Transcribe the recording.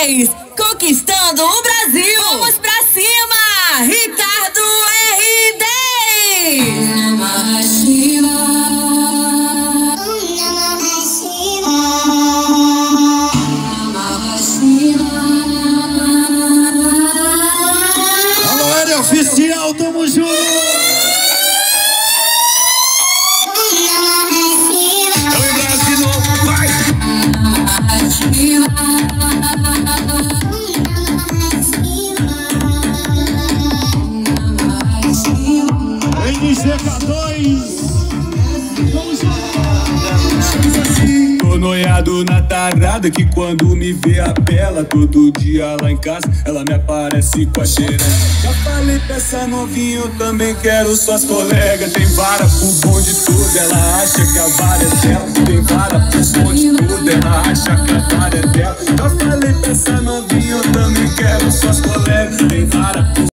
10, conquistando o Brasil. Vamos pra cima, Ricardo R10. Alô, área oficial, tamo junto! NGK2! Tamo junto! Tô noiado na tarada que quando me vê a bela Todo dia lá em casa ela me aparece com a cheira Já falei pra essa novinha, eu também quero suas colegas Tem vara pro bom de tudo, ela acha que a vara é dela Tem vara pro bom de tudo, ela acha que a vara é dela Já falei pra essa novinha, eu também quero suas colegas Tem vara pro